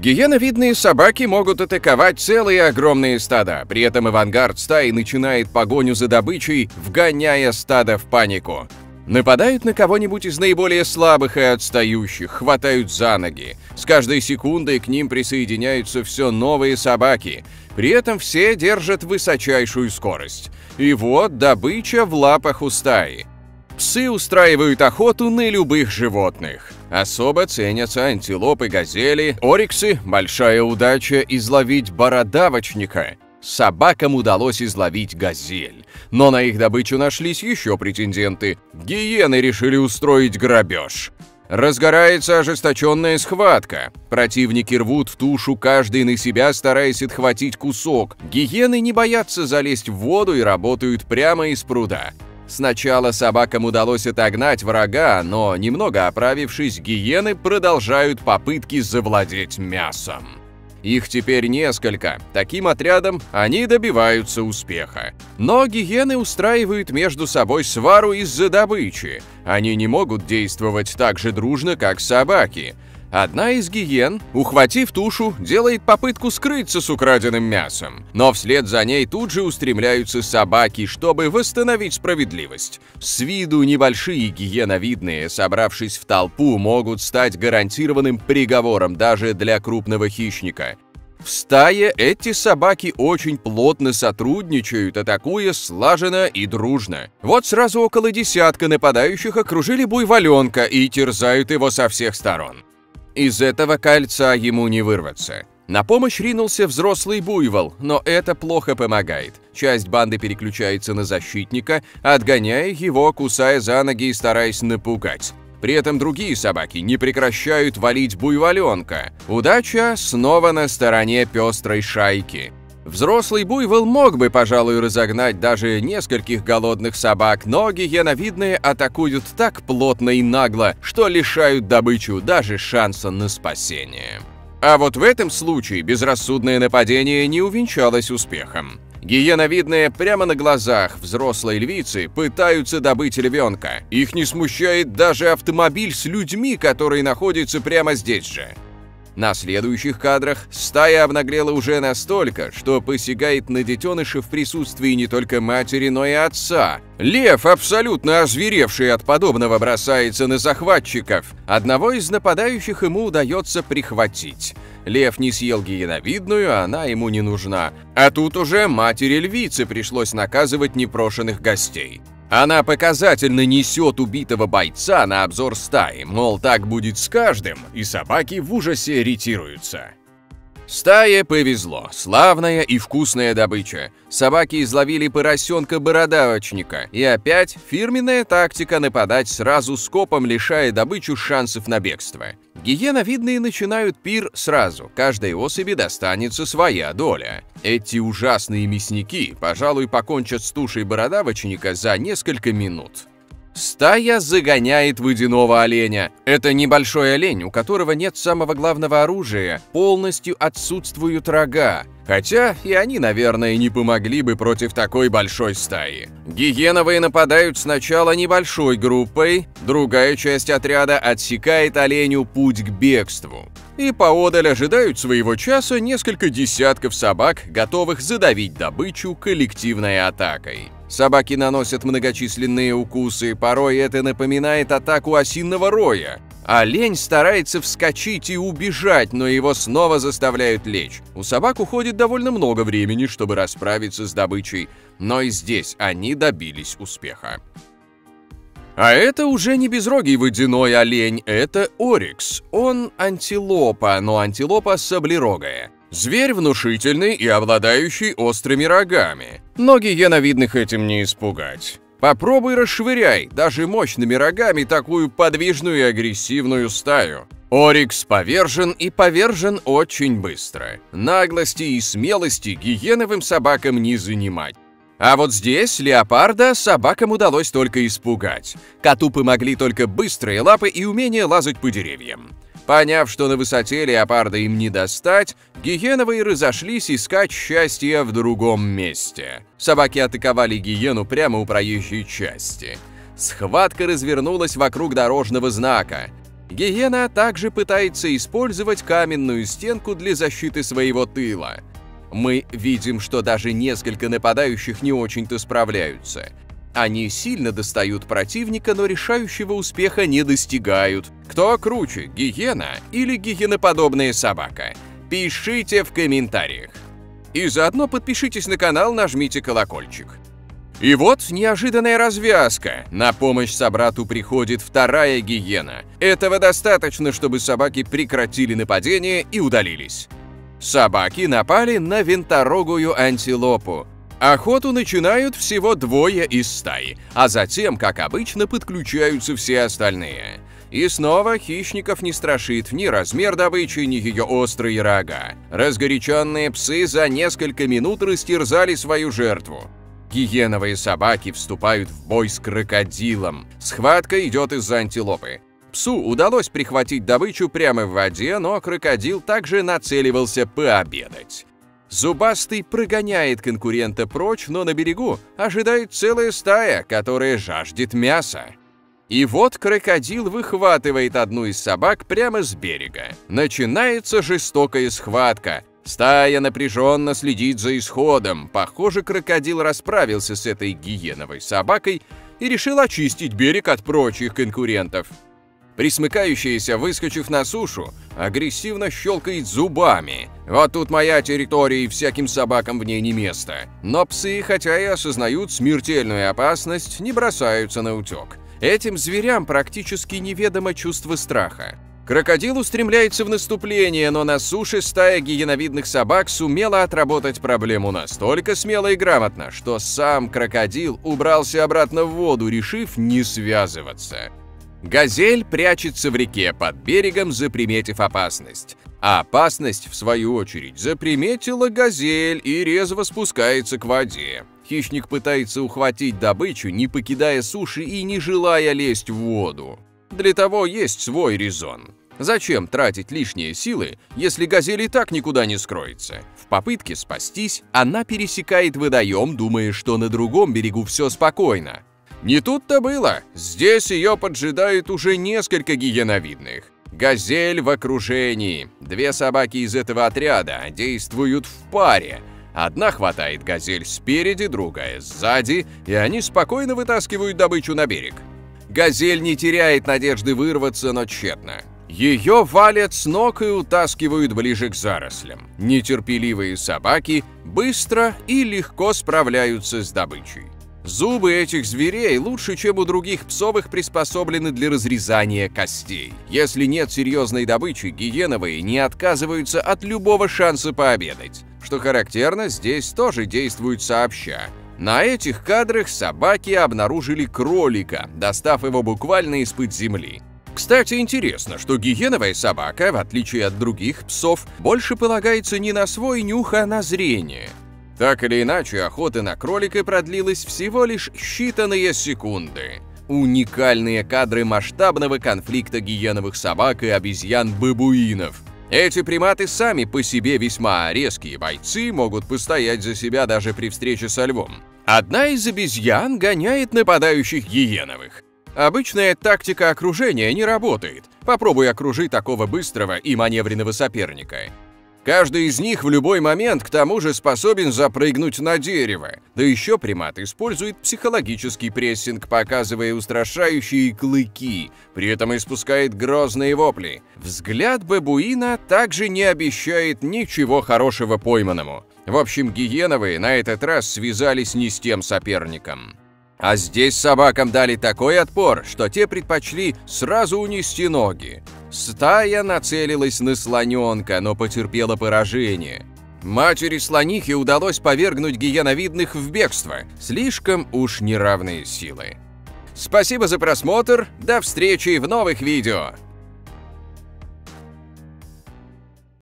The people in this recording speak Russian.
Гиеновидные собаки могут атаковать целые огромные стада, при этом авангард стаи начинает погоню за добычей, вгоняя стадо в панику. Нападают на кого-нибудь из наиболее слабых и отстающих, хватают за ноги. С каждой секундой к ним присоединяются все новые собаки. При этом все держат высочайшую скорость. И вот добыча в лапах у стаи. Псы устраивают охоту на любых животных. Особо ценятся антилопы, газели, ориксы. Большая удача изловить бородавочника. Собакам удалось изловить газель. Но на их добычу нашлись еще претенденты. Гиены решили устроить грабеж. Разгорается ожесточенная схватка. Противники рвут в тушу каждый на себя, стараясь отхватить кусок. Гиены не боятся залезть в воду и работают прямо из пруда. Сначала собакам удалось отогнать врага, но, немного оправившись, гиены продолжают попытки завладеть мясом. Их теперь несколько. Таким отрядом они добиваются успеха. Но гиены устраивают между собой свару из-за добычи. Они не могут действовать так же дружно, как собаки. Одна из гиен, ухватив тушу, делает попытку скрыться с украденным мясом, но вслед за ней тут же устремляются собаки, чтобы восстановить справедливость. С виду небольшие гиеновидные, собравшись в толпу, могут стать гарантированным приговором даже для крупного хищника. В стае эти собаки очень плотно сотрудничают, атакуя слаженно и дружно. Вот сразу около десятка нападающих окружили буйволенка и терзают его со всех сторон. Из этого кольца ему не вырваться. На помощь ринулся взрослый буйвол, но это плохо помогает. Часть банды переключается на защитника, отгоняя его, кусая за ноги и стараясь напугать. При этом другие собаки не прекращают валить буйволенка. Удача снова на стороне пестрой шайки. Взрослый буйвол мог бы, пожалуй, разогнать даже нескольких голодных собак, но гиеновидные атакуют так плотно и нагло, что лишают добычу даже шанса на спасение. А вот в этом случае безрассудное нападение не увенчалось успехом. Гиеновидные прямо на глазах взрослой львицы пытаются добыть львенка. Их не смущает даже автомобиль с людьми, который находится прямо здесь же. На следующих кадрах стая обнаглела уже настолько, что посягает на детеныша в присутствии не только матери, но и отца. Лев, абсолютно озверевший от подобного, бросается на захватчиков. Одного из нападающих ему удается прихватить. Лев не съел гиеновидную, она ему не нужна. А тут уже матери львицы пришлось наказывать непрошенных гостей. Она показательно несет убитого бойца на обзор стаи, мол, так будет с каждым, и собаки в ужасе ретируются. Стае повезло. Славная и вкусная добыча. Собаки изловили поросенка-бородавочника. И опять фирменная тактика нападать сразу скопом, лишая добычу шансов на бегство. Гиеновидные начинают пир сразу. Каждой особи достанется своя доля. Эти ужасные мясники, пожалуй, покончат с тушей бородавочника за несколько минут. Стая загоняет водяного оленя. Это небольшой олень, у которого нет самого главного оружия, полностью отсутствуют рога. Хотя и они, наверное, не помогли бы против такой большой стаи. Гиеновые нападают сначала небольшой группой, другая часть отряда отсекает оленю путь к бегству. И поодаль ожидают своего часа несколько десятков собак, готовых задавить добычу коллективной атакой. Собаки наносят многочисленные укусы, порой это напоминает атаку осинного роя. Олень старается вскочить и убежать, но его снова заставляют лечь. У собак уходит довольно много времени, чтобы расправиться с добычей, но и здесь они добились успеха. А это уже не безрогий водяной олень, это орикс. Он антилопа, но антилопа саблерогая. Зверь внушительный и обладающий острыми рогами. Ноги яновидных этим не испугать. Попробуй расшвыряй даже мощными рогами такую подвижную и агрессивную стаю. Орикс повержен и повержен очень быстро. Наглости и смелости гиеновым собакам не занимать. А вот здесь леопарда собакам удалось только испугать. Коту помогли только быстрые лапы и умение лазать по деревьям. Поняв, что на высоте леопарда им не достать, гиеновые разошлись искать счастье в другом месте. Собаки атаковали гиену прямо у проезжей части. Схватка развернулась вокруг дорожного знака. Гиена также пытается использовать каменную стенку для защиты своего тыла. Мы видим, что даже несколько нападающих не очень-то справляются. Они сильно достают противника, но решающего успеха не достигают. Кто круче, гиена или гиеноподобная собака? Пишите в комментариях. И заодно подпишитесь на канал, нажмите колокольчик. И вот неожиданная развязка. На помощь собрату приходит вторая гиена. Этого достаточно, чтобы собаки прекратили нападение и удалились. Собаки напали на винторогую антилопу. Охоту начинают всего двое из стаи, а затем, как обычно, подключаются все остальные. И снова хищников не страшит ни размер добычи, ни ее острые рога. Разгоряченные псы за несколько минут растерзали свою жертву. Гиеновые собаки вступают в бой с крокодилом. Схватка идет из-за антилопы. Псу удалось прихватить добычу прямо в воде, но крокодил также нацеливался пообедать. Зубастый прогоняет конкурента прочь, но на берегу ожидает целая стая, которая жаждет мяса. И вот крокодил выхватывает одну из собак прямо с берега. Начинается жестокая схватка. Стая напряженно следит за исходом. Похоже, крокодил расправился с этой гиеновой собакой и решил очистить берег от прочих конкурентов. Присмыкающаяся, выскочив на сушу, агрессивно щелкает зубами. Вот тут моя территория, и всяким собакам в ней не место. Но псы, хотя и осознают смертельную опасность, не бросаются на утек. Этим зверям практически неведомо чувство страха. Крокодил устремляется в наступление, но на суше стая гиеновидных собак сумела отработать проблему настолько смело и грамотно, что сам крокодил убрался обратно в воду, решив не связываться. Газель прячется в реке под берегом, заприметив опасность. А опасность, в свою очередь, заприметила газель и резво спускается к воде. Хищник пытается ухватить добычу, не покидая суши и не желая лезть в воду. Для того есть свой резон. Зачем тратить лишние силы, если газель и так никуда не скроется? В попытке спастись, она пересекает водоем, думая, что на другом берегу все спокойно. Не тут-то было. Здесь ее поджидают уже несколько гиеновидных. Газель в окружении. Две собаки из этого отряда действуют в паре. Одна хватает газель спереди, другая сзади, и они спокойно вытаскивают добычу на берег. Газель не теряет надежды вырваться, но тщетно. Ее валят с ног и утаскивают ближе к зарослям. Нетерпеливые собаки быстро и легко справляются с добычей. Зубы этих зверей лучше, чем у других псовых, приспособлены для разрезания костей. Если нет серьезной добычи, гиеновые не отказываются от любого шанса пообедать. Что характерно, здесь тоже действуют сообща. На этих кадрах собаки обнаружили кролика, достав его буквально из-под земли. Кстати, интересно, что гиеновая собака, в отличие от других псов, больше полагается не на свой нюх, а на зрение. Так или иначе, охота на кролика продлилась всего лишь считанные секунды. Уникальные кадры масштабного конфликта гиеновых собак и обезьян-бабуинов. Эти приматы сами по себе весьма резкие бойцы, могут постоять за себя даже при встрече со львом. Одна из обезьян гоняет нападающих гиеновых. Обычная тактика окружения не работает. Попробуй окружить такого быстрого и маневренного соперника. Каждый из них в любой момент к тому же способен запрыгнуть на дерево. Да еще примат использует психологический прессинг, показывая устрашающие клыки, при этом испускает грозные вопли. Взгляд бабуина также не обещает ничего хорошего пойманному. В общем, гиеновые на этот раз связались не с тем соперником. А здесь собакам дали такой отпор, что те предпочли сразу унести ноги. Стая нацелилась на слоненка, но потерпела поражение. Матери слонихи удалось повергнуть гиеновидных в бегство. Слишком уж неравные силы. Спасибо за просмотр, до встречи в новых видео!